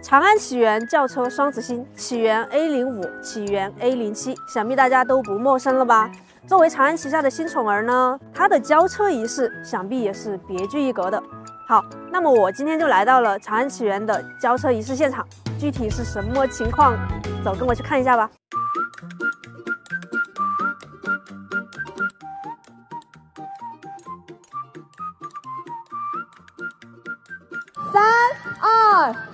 长安起源轿车双子星，起源 A 零五，起源 A 零七，想必大家都不陌生了吧？作为长安旗下的新宠儿呢，它的交车仪式想必也是别具一格的。好，那么我今天就来到了长安起源的交车仪式现场，具体是什么情况？走，跟我去看一下吧。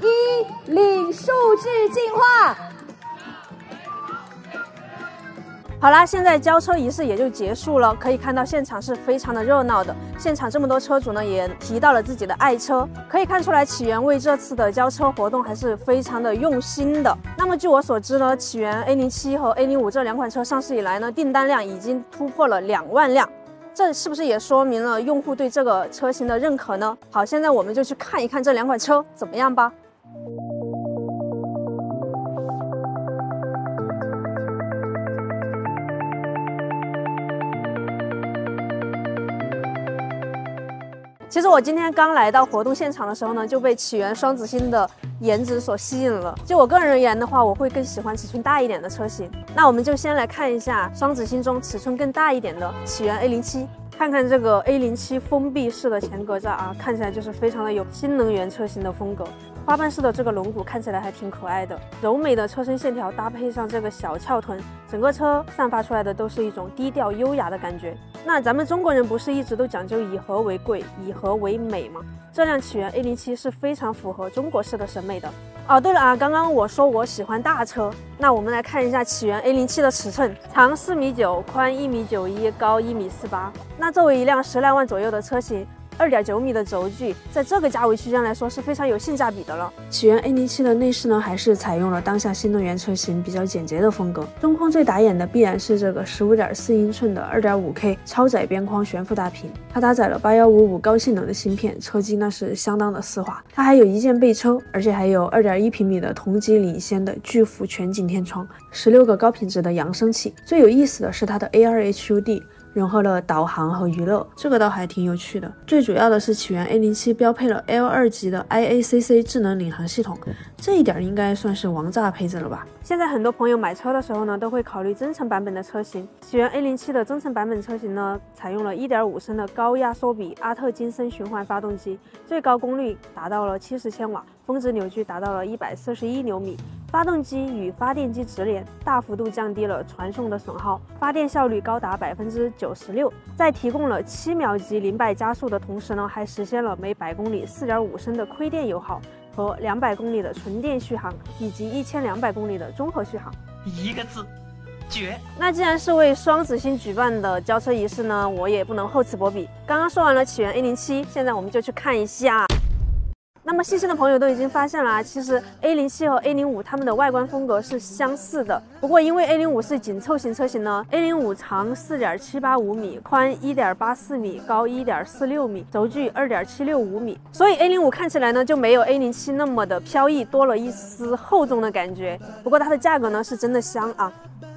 一，领数据进化。好啦，现在交车仪式也就结束了。可以看到现场是非常的热闹的，现场这么多车主呢，也提到了自己的爱车。可以看出来，起源为这次的交车活动还是非常的用心的。那么据我所知呢，起源 A 零七和 A 零五这两款车上市以来呢，订单量已经突破了两万辆，这是不是也说明了用户对这个车型的认可呢？好，现在我们就去看一看这两款车怎么样吧。其实我今天刚来到活动现场的时候呢，就被起源双子星的颜值所吸引了。就我个人而言的话，我会更喜欢尺寸大一点的车型。那我们就先来看一下双子星中尺寸更大一点的起源 A 零七，看看这个 A 零七封闭式的前格栅啊，看起来就是非常的有新能源车型的风格。花瓣式的这个轮毂看起来还挺可爱的，柔美的车身线条搭配上这个小翘臀，整个车散发出来的都是一种低调优雅的感觉。那咱们中国人不是一直都讲究以和为贵，以和为美吗？这辆起源 A 零七是非常符合中国式的审美的。哦，对了啊，刚刚我说我喜欢大车，那我们来看一下起源 A 零七的尺寸，长四米九，宽一米九一，高一米四八。那作为一辆十来万左右的车型。二点九米的轴距，在这个价位区间来说是非常有性价比的了。起源 A 零七的内饰呢，还是采用了当下新能源车型比较简洁的风格。中控最打眼的必然是这个十五点四英寸的二点五 K 超窄边框悬浮大屏，它搭载了八幺五五高性能的芯片，车机那是相当的丝滑。它还有一键备车，而且还有二点一平米的同级领先的巨幅全景天窗，十六个高品质的扬声器。最有意思的是它的 A R HUD。融合了导航和娱乐，这个倒还挺有趣的。最主要的是，起源 A 零七标配了 L 二级的 IACC 智能领航系统，这一点应该算是王炸配置了吧？现在很多朋友买车的时候呢，都会考虑增程版本的车型。起源 A 零七的增程版本车型呢，采用了一点五升的高压缩比阿特金森循环发动机，最高功率达到了七十千瓦，峰值扭矩达到了一百四十一牛米。发动机与发电机直连，大幅度降低了传送的损耗，发电效率高达百分之九十六。在提供了七秒级零百加速的同时呢，还实现了每百公里四点五升的亏电油耗和两百公里的纯电续航，以及一千两百公里的综合续航。一个字，绝！那既然是为双子星举办的交车仪式呢，我也不能厚此薄彼。刚刚说完了起源 A 零七，现在我们就去看一下。那么细心的朋友都已经发现了啊，其实 A 零七和 A 零五它们的外观风格是相似的。不过因为 A 零五是紧凑型车型呢，A 零五长四点七八五米，宽一点八四米，高一点四六米，轴距二点七六五米，所以 A 零五看起来呢就没有 A 零七那么的飘逸，多了一丝厚重的感觉。不过它的价格呢是真的香啊。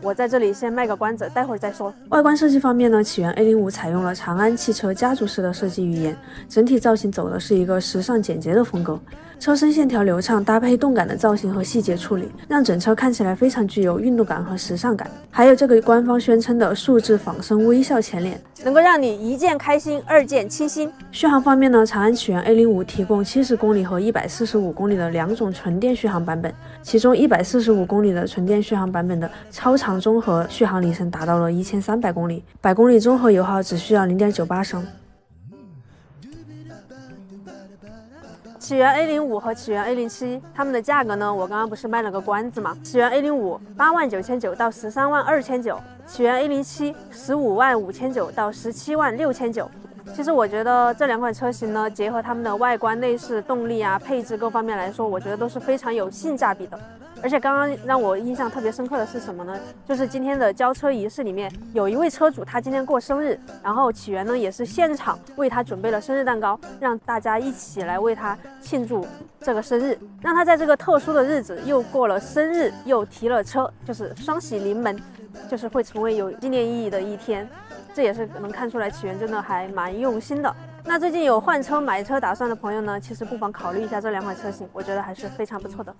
我在这里先卖个关子，待会儿再说。外观设计方面呢，起源 A 零五采用了长安汽车家族式的设计语言，整体造型走的是一个时尚简洁的风格。车身线条流畅，搭配动感的造型和细节处理，让整车看起来非常具有运动感和时尚感。还有这个官方宣称的数字仿生微笑前脸，能够让你一键开心，二键清新。续航方面呢，长安起源 A 零五提供七十公里和一百四十五公里的两种纯电续航版本，其中一百四十五公里的纯电续航版本的超长综合续航里程达到了一千三百公里，百公里综合油耗只需要零点九八升。起源 A 零五和起源 A 零七，它们的价格呢？我刚刚不是卖了个关子吗？起源 A 零五八万九千九到十三万二千九，起源 A 零七十五万五千九到十七万六千九。其实我觉得这两款车型呢，结合它们的外观、内饰、动力啊、配置各方面来说，我觉得都是非常有性价比的。而且刚刚让我印象特别深刻的是什么呢？就是今天的交车仪式里面，有一位车主他今天过生日，然后起源呢也是现场为他准备了生日蛋糕，让大家一起来为他庆祝这个生日，让他在这个特殊的日子又过了生日又提了车，就是双喜临门，就是会成为有纪念意义的一天。这也是能看出来起源真的还蛮用心的。那最近有换车买车打算的朋友呢，其实不妨考虑一下这两款车型，我觉得还是非常不错的。